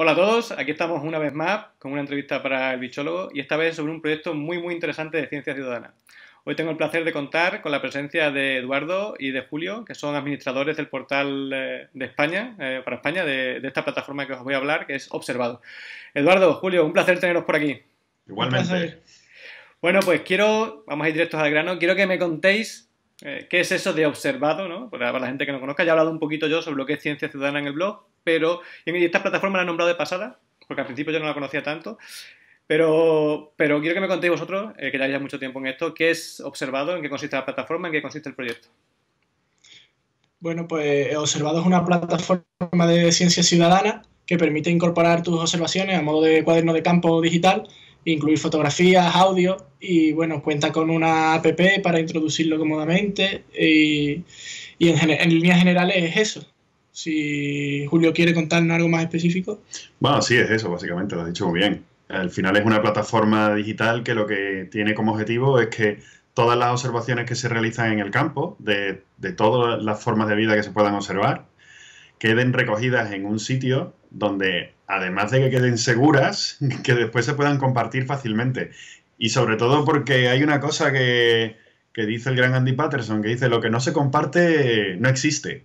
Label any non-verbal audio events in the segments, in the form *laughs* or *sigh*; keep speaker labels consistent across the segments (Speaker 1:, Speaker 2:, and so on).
Speaker 1: Hola a todos, aquí estamos una vez más con una entrevista para el bichólogo y esta vez sobre un proyecto muy muy interesante de ciencia ciudadana. Hoy tengo el placer de contar con la presencia de Eduardo y de Julio, que son administradores del portal eh, de España, eh, para España, de, esta plataforma que os voy a hablar, que es Observado. Eduardo, Julio, un placer teneros por aquí.
Speaker 2: Igualmente.
Speaker 1: Bueno, pues quiero, vamos a ir directos al grano, quiero que me contéis eh, qué es eso de Observado, ¿no? Para, para la gente que no conozca, ya he hablado un poquito yo sobre lo que es ciencia ciudadana en el blog, pero y esta plataforma la he nombrado de pasada, porque al principio yo no la conocía tanto, pero, pero quiero que me contéis vosotros, eh, que ya mucho tiempo en esto, qué es Observado, en qué consiste la plataforma, en qué consiste el proyecto.
Speaker 3: Bueno, pues Observado es una plataforma de ciencia ciudadana que permite incorporar tus observaciones a modo de cuaderno de campo digital, incluir fotografías, audio y bueno, cuenta con una app para introducirlo cómodamente y, en, líneas generales es eso. Si Julio quiere contarnos algo más específico.
Speaker 2: Bueno, sí, es eso, básicamente, lo has dicho muy bien. Al final es una plataforma digital que lo que tiene como objetivo es que todas las observaciones que se realizan en el campo, de todas las formas de vida que se puedan observar, queden recogidas en un sitio donde, además de que queden seguras, *laughs* que después se puedan compartir fácilmente. Y sobre todo porque hay una cosa que, que dice el gran Andy Patterson, que dice, lo que no se comparte no existe.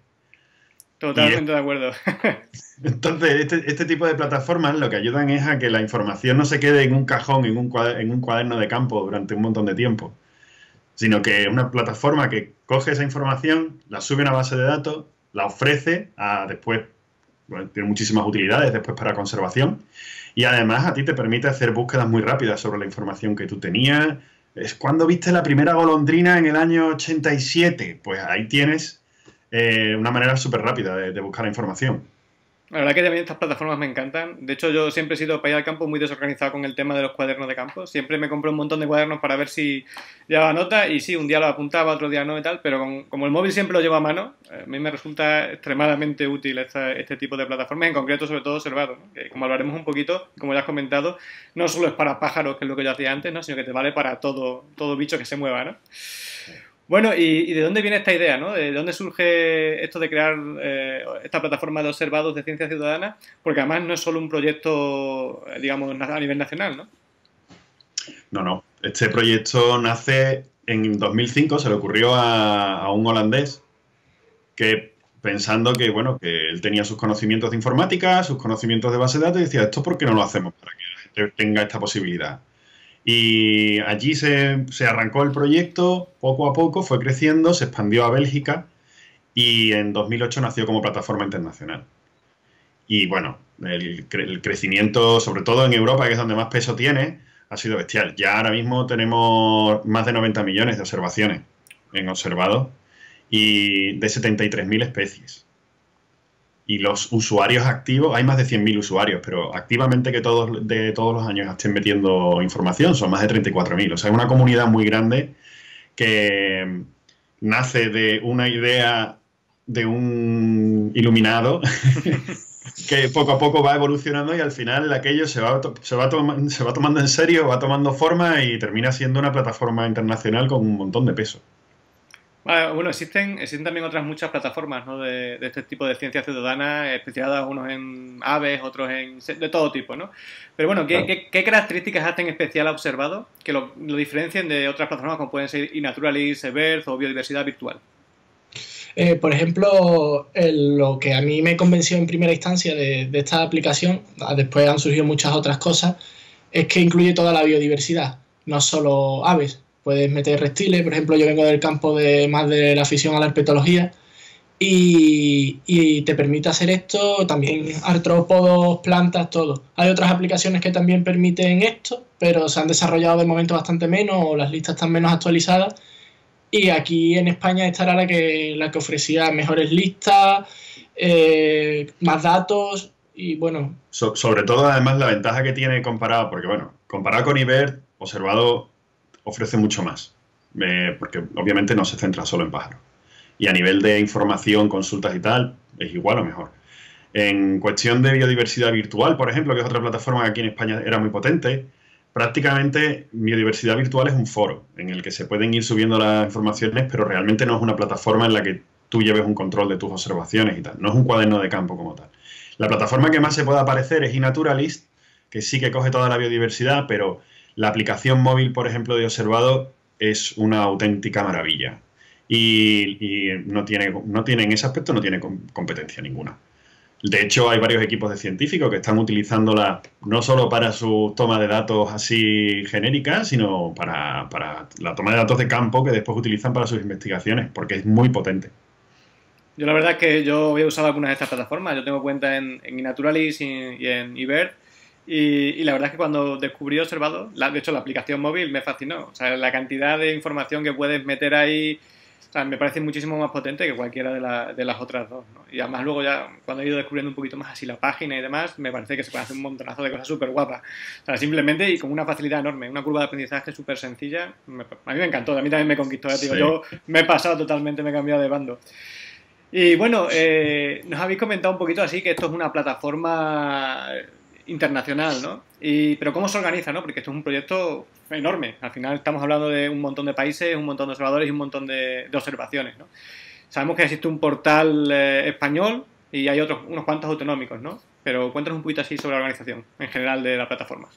Speaker 1: Totalmente de acuerdo. *laughs*
Speaker 2: Entonces, este, este, tipo de plataformas lo que ayudan es a que la información no se quede en un cajón, en un, cuaderno, en un cuaderno de campo durante un montón de tiempo, sino que una plataforma que coge esa información, la sube a una base de datos, la ofrece a después, bueno, tiene muchísimas utilidades después para conservación, y además a ti te permite hacer búsquedas muy rápidas sobre la información que tú tenías. Es cuando viste la primera golondrina en el año 87, pues ahí tienes eh, una manera súper rápida de, buscar la información.
Speaker 1: La verdad que también estas plataformas me encantan. De hecho, yo siempre he sido para ir al campo muy desorganizado con el tema de los cuadernos de campo. Siempre me compro un montón de cuadernos para ver si llevaba nota y sí, un día lo apuntaba, otro día no y tal, pero como el móvil siempre lo llevo a mano, a mí me resulta extremadamente útil este tipo de plataformas, en concreto sobre todo Observado, que como hablaremos un poquito, como ya has comentado, no solo es para pájaros, que es lo que yo hacía antes, ¿no? sino que te vale para todo, todo bicho que se mueva. ¿no? Bueno, ¿y, de dónde viene esta idea? ¿no? ¿De dónde surge esto de crear eh, esta plataforma de observados de ciencia ciudadana? Porque además no es solo un proyecto, eh, digamos, a nivel nacional, ¿no?
Speaker 2: No, no. Este proyecto nace en 2005, se le ocurrió a, un holandés que pensando que, bueno, que él tenía sus conocimientos de informática, sus conocimientos de base de datos, decía, ¿esto por qué no lo hacemos para que la gente tenga esta posibilidad? Y allí se, arrancó el proyecto, poco a poco fue creciendo, se expandió a Bélgica y en 2008 nació como plataforma internacional. Y bueno, el, crecimiento, sobre todo en Europa, que es donde más peso tiene, ha sido bestial. Ya ahora mismo tenemos más de 90 millones de observaciones en observado y de 73.000 especies y los usuarios activos, hay más de 100.000 usuarios, pero activamente que todos de todos los años estén metiendo información, son más de 34.000. O sea, es una comunidad muy grande que nace de una idea de un iluminado *laughs* que poco a poco va evolucionando y al final aquello se va, se, va se va tomando en serio, va tomando forma y termina siendo una plataforma internacional con un montón de peso
Speaker 1: bueno, existen, existen también otras muchas plataformas ¿no? de, este tipo de ciencia ciudadana, especializadas unos en aves, otros en... de todo tipo, ¿no? Pero bueno, ¿qué, ¿qué, características hacen especial Observado que lo, diferencien de otras plataformas como pueden ser iNaturalis, Earth o Biodiversidad Virtual?
Speaker 3: Eh, por ejemplo, lo que a mí me convenció en primera instancia de, de esta aplicación, después han surgido muchas otras cosas, es que incluye toda la biodiversidad, no solo aves, Puedes meter reptiles, por ejemplo, yo vengo del campo de más de la afición a la herpetología y, te permite hacer esto, también artrópodos, plantas, todo. Hay otras aplicaciones que también permiten esto, pero se han desarrollado de momento bastante menos o las listas están menos actualizadas. Y aquí en España esta era la que, la que ofrecía mejores listas, eh, más datos y bueno.
Speaker 2: sobre todo, además, la ventaja que tiene comparado, porque bueno, comparado con IBER, observado ofrece mucho más, eh, porque obviamente no se centra solo en pájaros. Y a nivel de información, consultas y tal, es igual o mejor. En cuestión de biodiversidad virtual, por ejemplo, que es otra plataforma que aquí en España era muy potente, prácticamente biodiversidad virtual es un foro en el que se pueden ir subiendo las informaciones, pero realmente no es una plataforma en la que tú lleves un control de tus observaciones y tal. No es un cuaderno de campo como tal. La plataforma que más se puede aparecer es iNaturalist, que sí que coge toda la biodiversidad, pero la aplicación móvil, por ejemplo, de Observado es una auténtica maravilla. Y, no, tiene, no tiene, en ese aspecto no tiene competencia ninguna. De hecho, hay varios equipos de científicos que están utilizándola no solo para su toma de datos así genéricas, sino para, la toma de datos de campo que después utilizan para sus investigaciones, porque es muy potente.
Speaker 1: Yo la verdad es que yo he usado algunas de estas plataformas. Yo tengo cuenta en, en Naturalis y, en Ibert. Y, la verdad es que cuando descubrí Observado, de hecho la aplicación móvil me fascinó. O sea, la cantidad de información que puedes meter ahí o sea, me parece muchísimo más potente que cualquiera de, de las otras dos. ¿no? Y además luego ya, cuando he ido descubriendo un poquito más así la página y demás, me parece que se puede hacer un montonazo de cosas súper guapas. O sea, simplemente y con una facilidad enorme, una curva de aprendizaje súper sencilla. a mí me encantó, a mí también me conquistó. Digo, Yo me he pasado totalmente, me he cambiado de bando. Y bueno, eh, nos habéis comentado un poquito así que esto es una plataforma internacional, ¿no? Y, pero ¿cómo se organiza, no? Porque esto es un proyecto enorme. Al final estamos hablando de un montón de países, un montón de observadores y un montón de, observaciones, ¿no? Sabemos que existe un portal eh, español y hay otros, unos cuantos autonómicos, ¿no? Pero cuéntanos un poquito así sobre la organización en general de la plataforma.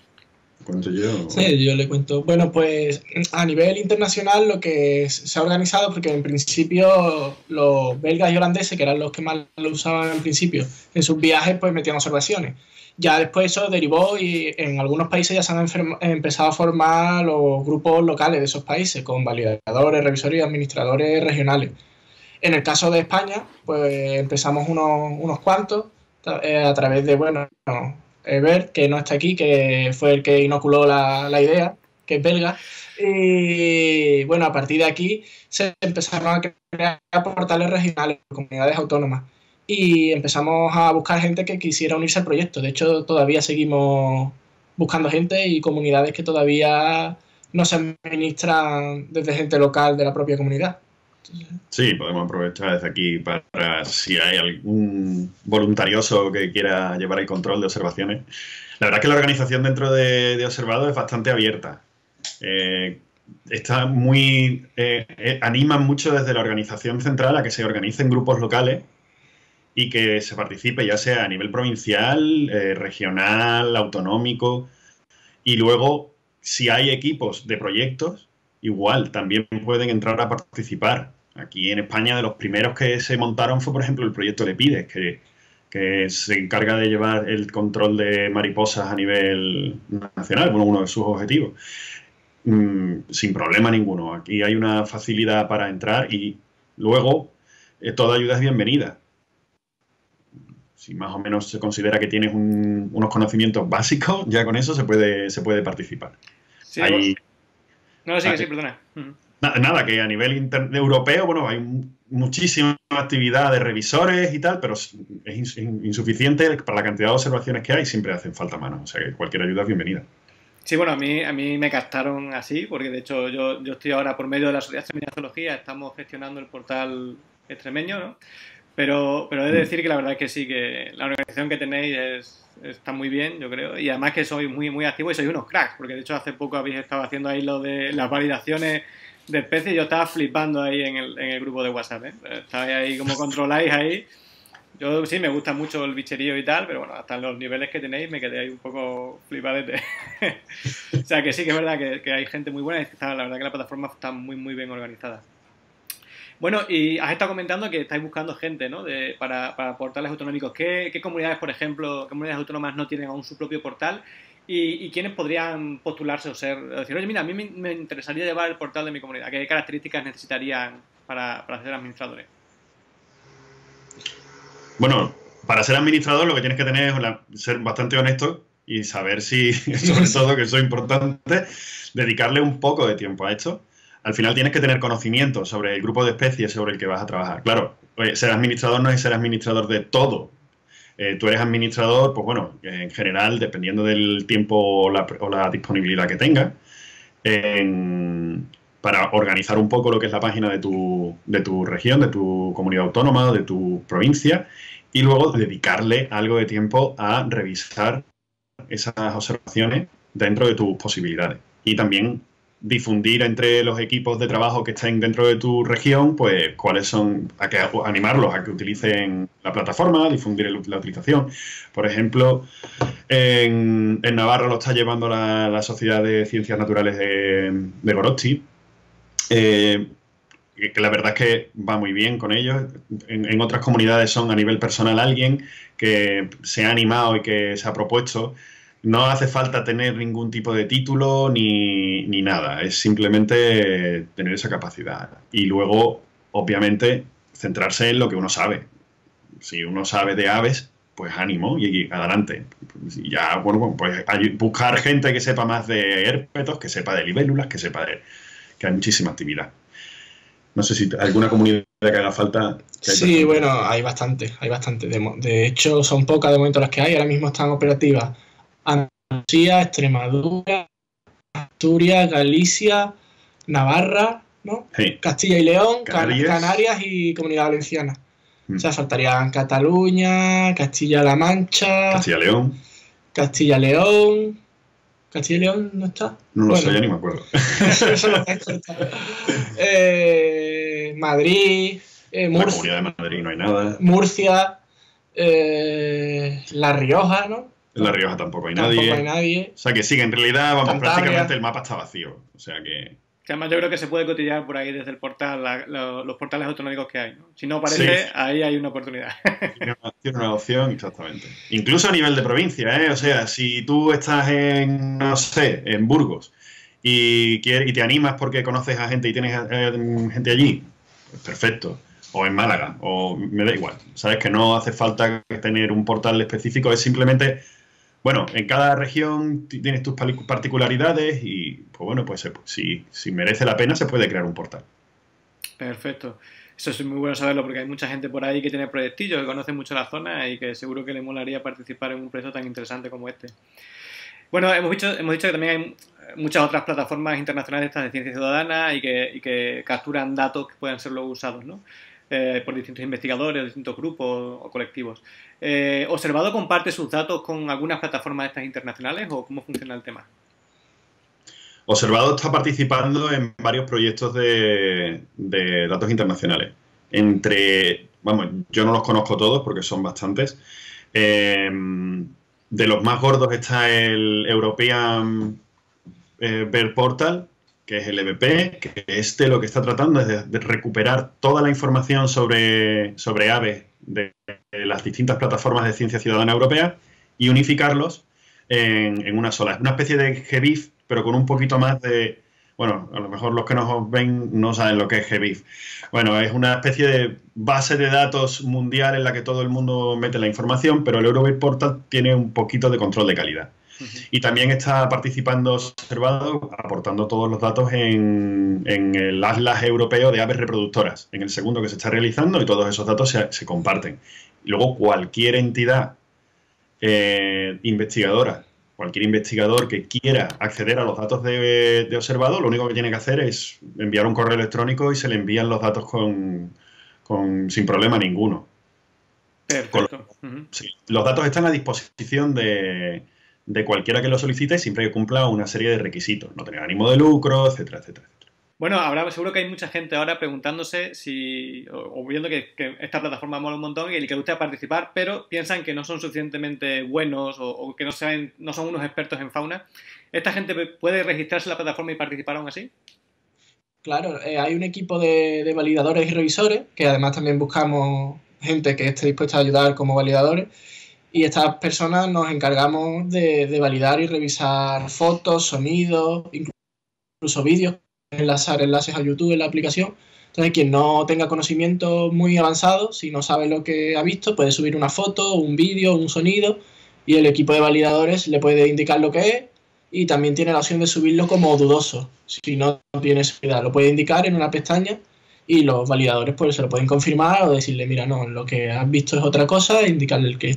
Speaker 2: ¿Cuento yo?
Speaker 3: Sí, yo le cuento. Bueno, pues a nivel internacional lo que se ha organizado, porque en principio los belgas y holandeses, que eran los que más lo usaban en principio, en sus viajes pues metían observaciones. Ya después eso derivó y en algunos países ya se han empezado a formar los grupos locales de esos países con validadores, revisores y administradores regionales. En el caso de España, pues empezamos unos, unos cuantos eh, a través de, bueno, Eber, que no está aquí, que fue el que inoculó la, la idea, que es belga. Y bueno, a partir de aquí se empezaron a crear portales regionales, comunidades autónomas y empezamos a buscar gente que quisiera unirse al proyecto. De hecho, todavía seguimos buscando gente y comunidades que todavía no se administran desde gente local de la propia comunidad.
Speaker 2: Sí, podemos aprovechar desde aquí para si hay algún voluntarioso que quiera llevar el control de observaciones. La verdad es que la organización dentro de, de Observado es bastante abierta. Eh, está muy. Eh, eh, animan mucho desde la organización central a que se organicen grupos locales y que se participe ya sea a nivel provincial, eh, regional, autonómico. Y luego, si hay equipos de proyectos, igual también pueden entrar a participar. Aquí en España de los primeros que se montaron fue, por ejemplo, el proyecto Lepides, que, que se encarga de llevar el control de mariposas a nivel nacional, bueno, uno de sus objetivos. Mm, sin problema ninguno. Aquí hay una facilidad para entrar y luego eh, toda ayuda es bienvenida si más o menos se considera que tienes unos conocimientos básicos, ya con eso se puede, se puede participar.
Speaker 1: Sí, No, sí, sí, perdona.
Speaker 2: Nada, que a nivel europeo, bueno, hay muchísima actividad de revisores y tal, pero es insuficiente para la cantidad de observaciones que hay, siempre hacen falta manos, o sea que cualquier ayuda es bienvenida.
Speaker 1: Sí, bueno, a mí, a mí me captaron así, porque de hecho yo, yo estoy ahora por medio de la Sociedad de Zoología, estamos gestionando el portal extremeño, ¿no? Pero, pero he de decir que la verdad es que sí, que la organización que tenéis es, está muy bien, yo creo. Y además que sois muy, muy activos y sois unos cracks, porque de hecho hace poco habéis estado haciendo ahí lo de las validaciones de especies y yo estaba flipando ahí en el, en el grupo de WhatsApp. ¿eh? Estabais ahí como controláis ahí. Yo sí me gusta mucho el bicherío y tal, pero bueno, hasta los niveles que tenéis me quedé ahí un poco flipadete. *laughs* o sea que sí que es verdad que, que hay gente muy buena y está, la verdad que la plataforma está muy, muy bien organizada. Bueno, y has estado comentando que estáis buscando gente, ¿no? De, para, para, portales autonómicos. ¿Qué, comunidades, por ejemplo, qué comunidades autónomas no tienen aún su propio portal? ¿Y, quiénes podrían postularse o ser, decir, oye, mira, a mí me, interesaría llevar el portal de mi comunidad? ¿Qué características necesitarían para, ser administradores?
Speaker 2: Bueno, para ser administrador lo que tienes que tener es ser bastante honesto y saber si, *laughs* sobre todo, que eso es importante, dedicarle un poco de tiempo a esto al final tienes que tener conocimiento sobre el grupo de especies sobre el que vas a trabajar. Claro, ser administrador no es ser administrador de todo. Eh, tú eres administrador, pues bueno, en general, dependiendo del tiempo o la, disponibilidad que tengas, para organizar un poco lo que es la página de tu, de tu región, de tu comunidad autónoma, de tu provincia, y luego dedicarle algo de tiempo a revisar esas observaciones dentro de tus posibilidades. Y también difundir entre los equipos de trabajo que estén dentro de tu región, pues cuáles son, a que animarlos a que utilicen la plataforma, difundir la utilización. Por ejemplo, en, Navarra lo está llevando la, Sociedad de Ciencias Naturales de, de Gorosti. Eh, que la verdad es que va muy bien con ellos. En, otras comunidades son a nivel personal alguien que se ha animado y que se ha propuesto. No hace falta tener ningún tipo de título ni, nada, es simplemente tener esa capacidad. Y luego, obviamente, centrarse en lo que uno sabe. Si uno sabe de aves, pues ánimo y, adelante. Y ya, bueno, pues buscar gente que sepa más de herpetos, que sepa de libélulas, que sepa de que hay muchísima actividad. No sé si alguna comunidad que haga falta.
Speaker 3: sí, bueno, hay bastante, hay bastante. De, hecho, son pocas de momento las que hay. Ahora mismo están operativas Andalucía, Extremadura, Asturias, Galicia, Navarra, ¿no? Castilla y León, Canarias. y Comunidad Valenciana. Mm. O sea, faltarían Cataluña, Castilla-La Mancha.
Speaker 2: Castilla-León.
Speaker 3: Castilla-León. ¿Castilla y León no está?
Speaker 2: No lo sé, ya ni me acuerdo. *laughs* Eso
Speaker 3: eh, Madrid, eh,
Speaker 2: Murcia. La comunidad de Madrid no hay nada.
Speaker 3: Murcia, eh, La Rioja, ¿no?
Speaker 2: En La Rioja tampoco hay
Speaker 3: nadie.
Speaker 2: Tampoco
Speaker 3: hay nadie.
Speaker 2: O sea que sí, que en realidad, vamos, prácticamente el mapa está vacío. O sea que.
Speaker 1: Que además yo creo que se puede cotillar por ahí desde el portal, los portales autonómicos que hay. Si no parece, ahí hay una oportunidad.
Speaker 2: Tiene una, opción, exactamente. Incluso a nivel de provincia, ¿eh? O sea, si tú estás en, no sé, en Burgos y, y te animas porque conoces a gente y tienes eh, gente allí, pues perfecto. O en Málaga, o me da igual. Sabes que no hace falta tener un portal específico, es simplemente bueno, en cada región tienes tus particularidades y, pues bueno, pues si, si merece la pena se puede crear un portal.
Speaker 1: Perfecto. Eso es muy bueno saberlo porque hay mucha gente por ahí que tiene proyectillos, que conoce mucho la zona y que seguro que le molaría participar en un proyecto tan interesante como este. Bueno, hemos dicho, hemos dicho que también hay muchas otras plataformas internacionales de ciencia ciudadana y que, y que capturan datos que puedan ser luego usados, ¿no? Eh, por distintos investigadores, distintos grupos o colectivos. Eh, ¿Observado comparte sus datos con algunas plataformas estas internacionales o cómo funciona el tema?
Speaker 2: Observado está participando en varios proyectos de, datos internacionales. Entre, vamos, yo no los conozco todos porque son bastantes. Eh, de los más gordos está el European Bird Portal, que es el EBP, que este lo que está tratando es de, recuperar toda la información sobre, sobre aves de, las distintas plataformas de ciencia ciudadana europea y unificarlos en, una sola. Es una especie de GBIF, pero con un poquito más de... Bueno, a lo mejor los que nos ven no saben lo que es GBIF. Bueno, es una especie de base de datos mundial en la que todo el mundo mete la información, pero el Eurobird Portal tiene un poquito de control de calidad. Y también está participando observado, aportando todos los datos en, el Atlas Europeo de Aves Reproductoras, en el segundo que se está realizando, y todos esos datos se, comparten. luego cualquier entidad eh, investigadora, cualquier investigador que quiera acceder a los datos de, observado, lo único que tiene que hacer es enviar un correo electrónico y se le envían los datos con, sin problema ninguno.
Speaker 1: Perfecto.
Speaker 2: los datos están a disposición de, de cualquiera que lo solicite siempre que cumpla una serie de requisitos, no tener ánimo de lucro, etcétera, etcétera.
Speaker 1: Bueno, ahora seguro que hay mucha gente ahora preguntándose si, o, viendo que, esta plataforma mola un montón y el que gusta participar, pero piensan que no son suficientemente buenos o, que no, saben, no son unos expertos en fauna. ¿Esta gente puede registrarse en la plataforma y participar aún así?
Speaker 3: Claro, eh, hay un equipo de, de validadores y revisores, que además también buscamos gente que esté dispuesta a ayudar como validadores y estas personas nos encargamos de, validar y revisar fotos, sonidos, incluso vídeos, enlazar enlaces a YouTube en la aplicación. Entonces, quien no tenga conocimiento muy avanzado, si no sabe lo que ha visto, puede subir una foto, un vídeo, un sonido, y el equipo de validadores le puede indicar lo que es y también tiene la opción de subirlo como dudoso, si no tiene seguridad. Lo puede indicar en una pestaña y los validadores pues se lo pueden confirmar o decirle, mira, no, lo que has visto es otra cosa e indicarle el que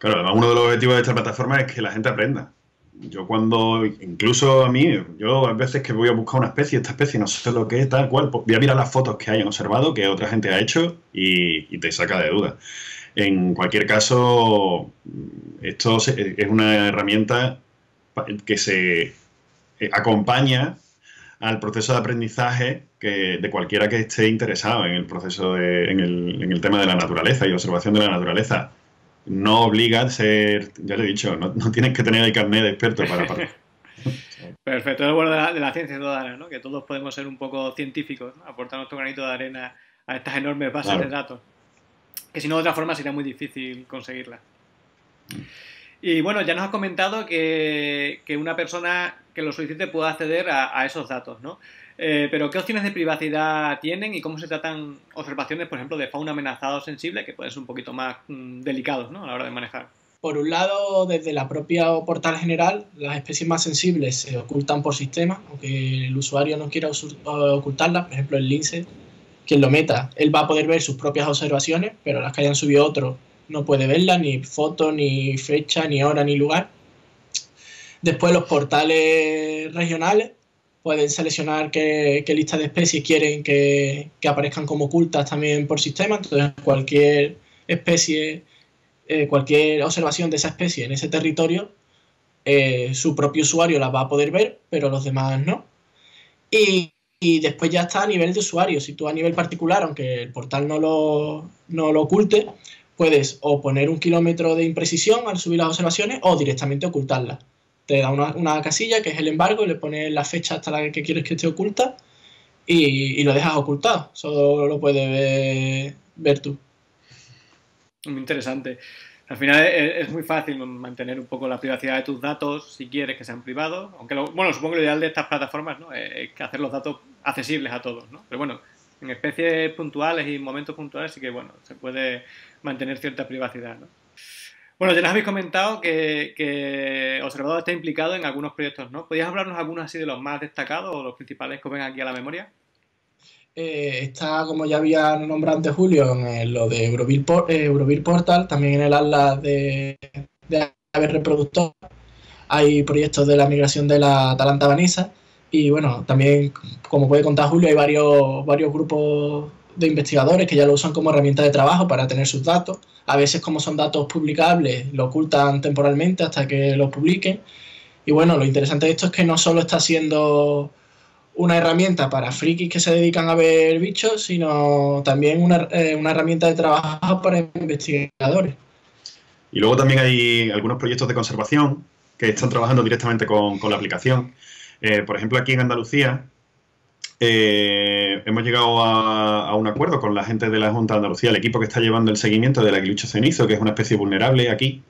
Speaker 2: Claro, además uno de los objetivos de esta plataforma es que la gente aprenda. Yo cuando, incluso a mí, yo a veces que voy a buscar una especie, esta especie no sé lo que es, tal cual, pues voy a mirar las fotos que hayan observado, que otra gente ha hecho y, te saca de duda. En cualquier caso, esto es una herramienta que se eh, acompaña al proceso de aprendizaje que, de cualquiera que esté interesado en el proceso de, en, el, en el tema de la naturaleza y observación de la naturaleza. No obliga a ser, ya le he dicho, no, no tienes que tener el carnet de experto para *laughs*
Speaker 1: Perfecto, es bueno de la, de la ciencia ciudadana, ¿no? que todos podemos ser un poco científicos, ¿no? aportar nuestro granito de arena a estas enormes bases
Speaker 2: Claro.
Speaker 1: de datos, que si no de otra forma sería muy difícil conseguirlas. Y bueno, ya nos has comentado que, que una persona que lo solicite pueda acceder a, a esos datos, ¿no? Eh, pero ¿qué opciones de privacidad tienen y cómo se tratan observaciones, por ejemplo, de fauna amenazada o sensible, que pueden ser un poquito más mm, delicados ¿no? a la hora de manejar?
Speaker 3: Por un lado, desde la propia portal general, las especies más sensibles se ocultan por sistema, aunque el usuario no quiera usu- ocultarlas. Por ejemplo, el lince, quien lo meta, él va a poder ver sus propias observaciones, pero las que hayan subido otro no puede verlas, ni foto, ni fecha, ni hora, ni lugar. Después, los portales regionales pueden seleccionar qué, lista de especies quieren que, que aparezcan como ocultas también por sistema. Entonces, cualquier especie eh, cualquier observación de esa especie en ese territorio, eh, su propio usuario la va a poder ver, pero los demás no. Y, y después ya está a nivel de usuario. Si tú a nivel particular, aunque el portal no lo, no lo oculte, puedes o poner un kilómetro de imprecisión al subir las observaciones o directamente ocultarlas. Te da una, una casilla que es el embargo y le pones la fecha hasta la que quieres que esté oculta y, y lo dejas ocultado. Solo lo puedes ver, ver tú.
Speaker 1: Muy interesante. Al final es, muy fácil mantener un poco la privacidad de tus datos si quieres que sean privados. Aunque, lo- bueno, supongo que lo ideal de estas plataformas ¿no? es hacer los datos accesibles a todos. ¿no? Pero bueno, en especies puntuales y momentos puntuales sí que bueno, se puede mantener cierta privacidad. ¿no? Bueno, ya nos habéis comentado que, que Observador está implicado en algunos proyectos, ¿no? ¿Podrías hablarnos algunos así de los más destacados o los principales que ven aquí a la memoria?
Speaker 3: Eh, está, como ya había nombrado antes Julio, en lo de Euroville, eh, Portal, también en el Atlas de, de aves reproductoras. Hay proyectos de la migración de la Atalanta Vanessa. Y bueno, también, como puede contar Julio, hay varios grupos de investigadores que ya lo usan como herramienta de trabajo para tener sus datos. A veces, como son datos publicables, lo ocultan temporalmente hasta que los publiquen. Y bueno, lo interesante de esto es que no solo está siendo una herramienta para frikis que se dedican a ver bichos, sino también una, eh, una herramienta de trabajo para investigadores.
Speaker 2: Y luego también hay algunos proyectos de conservación que están trabajando directamente con, con la aplicación. Eh, por ejemplo, aquí en Andalucía eh, hemos llegado a, un acuerdo con la gente de la Junta de Andalucía, el equipo que está llevando el seguimiento del aguilucho cenizo, que es una especie vulnerable aquí,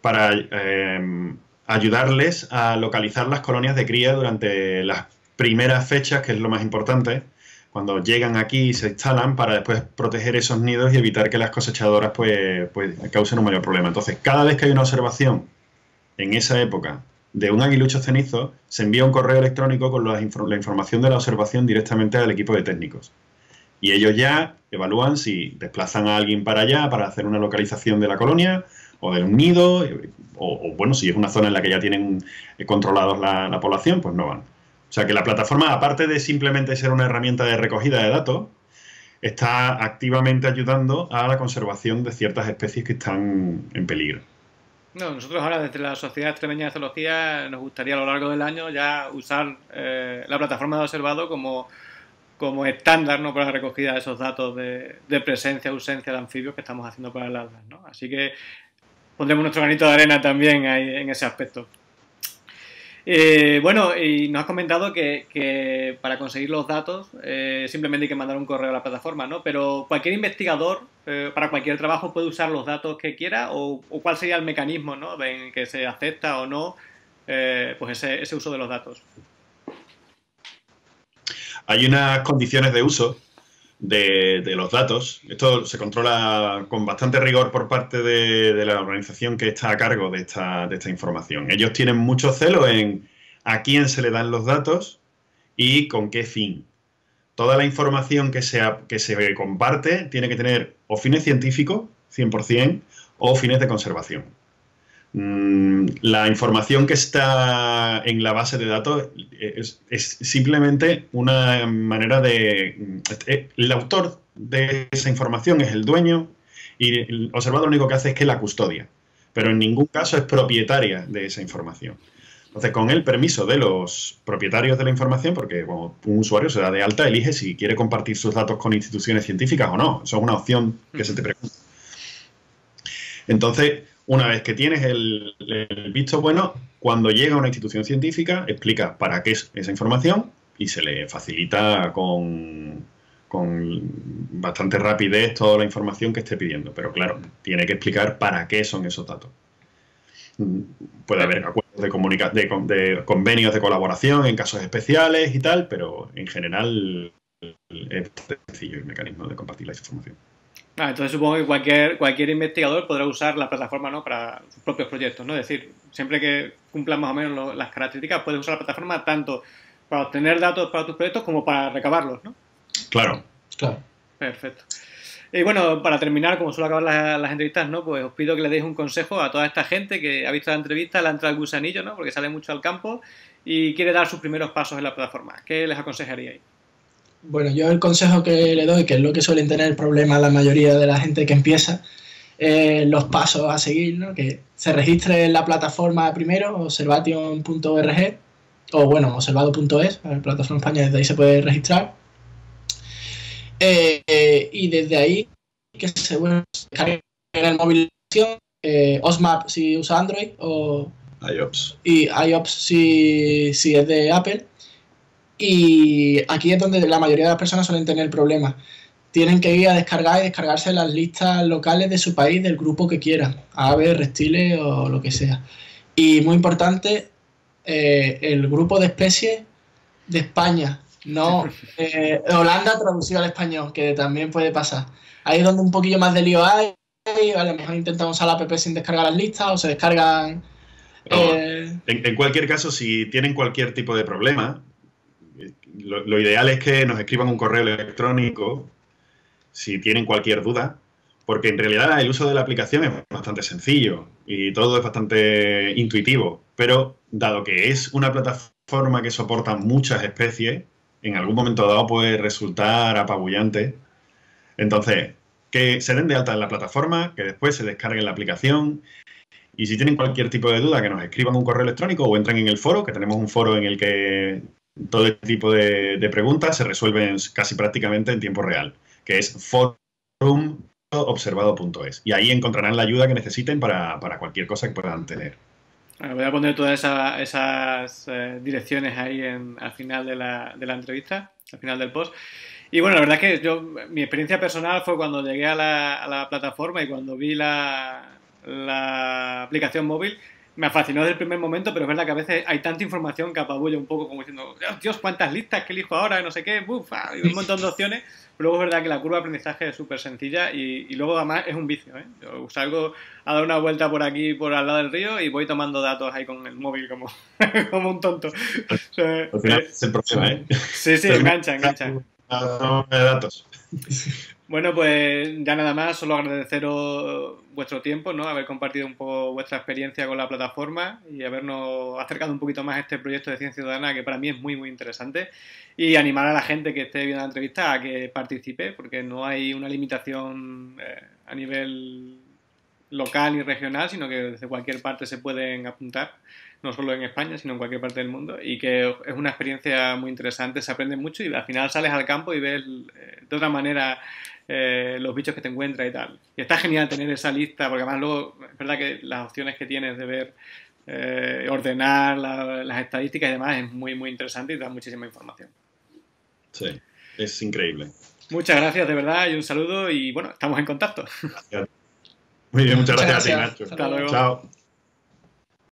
Speaker 2: para eh, ayudarles a localizar las colonias de cría durante las primeras fechas, que es lo más importante, cuando llegan aquí y se instalan para después proteger esos nidos y evitar que las cosechadoras pues, pues causen un mayor problema. Entonces, cada vez que hay una observación en esa época de un aguilucho cenizo, se envía un correo electrónico con la, infor- la información de la observación directamente al equipo de técnicos. Y ellos ya evalúan si desplazan a alguien para allá para hacer una localización de la colonia o del nido, o, o, bueno, si es una zona en la que ya tienen eh, controlados la, la población, pues no van. O sea que la plataforma, aparte de simplemente ser una herramienta de recogida de datos, está activamente ayudando a la conservación de ciertas especies que están en peligro.
Speaker 1: No, nosotros ahora desde la Sociedad Extremeña de Zoología nos gustaría a lo largo del año ya usar eh, la plataforma de observado como, como estándar ¿no? para la recogida de esos datos de, de presencia, ausencia de anfibios que estamos haciendo para el Atlas. ¿no? Así que pondremos nuestro granito de arena también ahí en ese aspecto. Eh, bueno, y nos has comentado que, para conseguir los datos eh, simplemente hay que mandar un correo a la plataforma, ¿no? Pero cualquier investigador eh, para cualquier trabajo puede usar los datos que quiera o, o cuál sería el mecanismo, ¿no? En que se acepta o no eh, pues ese, ese uso de los datos.
Speaker 2: Hay unas condiciones de uso de, los datos. Esto se controla con bastante rigor por parte de, de, la organización que está a cargo de esta, de esta información. Ellos tienen mucho celo en a quién se le dan los datos y con qué fin. Toda la información que se, que se comparte tiene que tener o fines científicos, 100%, o fines de conservación. Mm, la información que está en la base de datos es, es, simplemente una manera de... El autor de esa información es el dueño y el observador lo único que hace es que la custodia, pero en ningún caso es propietaria de esa información. Entonces, con el permiso de los propietarios de la información, porque un usuario se da de alta, elige si quiere compartir sus datos con instituciones científicas o no. Eso es una opción que se te pregunta. Entonces, una vez que tienes el, visto bueno, cuando llega a una institución científica, explica para qué es esa información y se le facilita con, con bastante rapidez toda la información que esté pidiendo. Pero claro, tiene que explicar para qué son esos datos. Puede haber acuerdos de, de, convenios de colaboración en casos especiales y tal, pero en general es sencillo el mecanismo de compartir la información.
Speaker 1: Ah, entonces supongo que cualquier, cualquier investigador podrá usar la plataforma ¿no? para sus propios proyectos, ¿no? Es decir, siempre que cumplan más o menos las características, puedes usar la plataforma tanto para obtener datos para tus proyectos como para recabarlos, ¿no?
Speaker 2: Claro.
Speaker 3: Claro.
Speaker 1: Perfecto. Y bueno, para terminar, como suelo acabar las, entrevistas, ¿no? Pues os pido que le deis un consejo a toda esta gente que ha visto la entrevista, la entrada al gusanillo, ¿no? Porque sale mucho al campo y quiere dar sus primeros pasos en la plataforma. ¿Qué les aconsejaríais?
Speaker 3: Bueno, yo el consejo que le doy, que es lo que suelen tener problema la mayoría de la gente que empieza, los pasos a seguir, ¿no? Que se registre en la plataforma primero, observation.org, o bueno, observado.es, la plataforma España, desde ahí se puede registrar eh, y desde ahí que se bueno, en el móvil eh, OSMAP si usa Android o
Speaker 2: iOPS.
Speaker 3: y iOPS si, si es de Apple. Y aquí es donde la mayoría de las personas suelen tener problemas. Tienen que ir a descargar y descargarse las listas locales de su país, del grupo que quieran, aves, reptiles o lo que sea. Y muy importante, eh, el grupo de especies de España, no, *laughs* eh, Holanda traducido al español, que también puede pasar. Ahí es donde un poquillo más de lío hay, a lo mejor intentan usar la app sin descargar las listas o se descargan...
Speaker 2: Eh, en, cualquier caso, si tienen cualquier tipo de problema, lo, ideal es que nos escriban un correo electrónico si tienen cualquier duda, porque en realidad el uso de la aplicación es bastante sencillo y todo es bastante intuitivo, pero dado que es una plataforma que soporta muchas especies, en algún momento dado puede resultar apabullante. Entonces, que se den de alta en la plataforma, que después se descarguen la aplicación y si tienen cualquier tipo de duda, que nos escriban un correo electrónico o entren en el foro, que tenemos un foro en el que todo este tipo de, preguntas se resuelven casi prácticamente en tiempo real, que es forumobservado.es. Y ahí encontrarán la ayuda que necesiten para cualquier cosa que puedan tener
Speaker 1: voy a poner todas esas eh, direcciones ahí al final de la, de la, entrevista, al final del post. Y bueno, la verdad es que yo, mi experiencia personal fue cuando llegué a la, a la plataforma y cuando vi la, la aplicación móvil, me fascinó desde el primer momento, pero es verdad que a veces hay tanta información que apabulla un poco como diciendo, Dios, cuántas listas que elijo ahora, no sé qué, buf, hay un montón de opciones. Pero luego es verdad que la curva de aprendizaje es súper sencilla y, y, luego además es un vicio. ¿eh? Yo salgo a dar una vuelta por aquí, por al lado del río y voy tomando datos ahí con el móvil como, *laughs* como un tonto.
Speaker 2: Al final es el problema, ¿eh?
Speaker 1: Sí, sí, engancha, engancha.
Speaker 2: Datos. *laughs*
Speaker 1: Bueno, pues ya nada más, solo agradeceros vuestro tiempo, ¿no? Haber compartido un poco vuestra experiencia con la plataforma y habernos acercado un poquito más a este proyecto de ciencia ciudadana que para mí es muy, muy interesante. Y animar a la gente que esté viendo la entrevista a que participe, porque no hay una limitación eh, a nivel local y regional, sino que desde cualquier parte se pueden apuntar, no solo en España, sino en cualquier parte del mundo, y que es una experiencia muy interesante, se aprende mucho y al final sales al campo y ves eh, de otra manera eh, los bichos que te encuentras y tal. Y está genial tener esa lista, porque además luego es verdad que las opciones que tienes de ver, eh, ordenar las estadísticas y demás es muy, muy interesante y da muchísima información.
Speaker 2: Sí, es increíble.
Speaker 1: Muchas gracias de verdad y un saludo y bueno, estamos en contacto.
Speaker 2: Muy bien, muchas, gracias, Ignacio.
Speaker 1: Hasta luego.
Speaker 2: Chao.